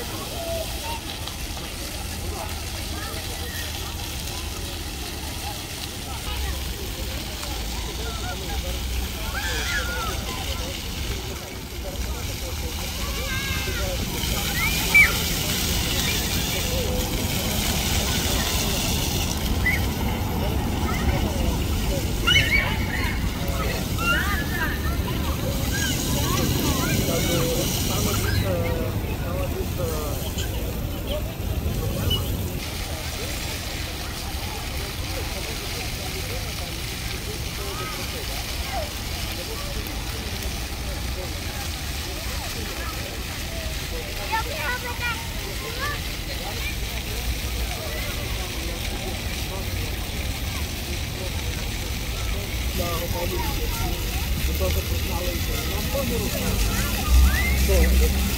Oh, my God. So,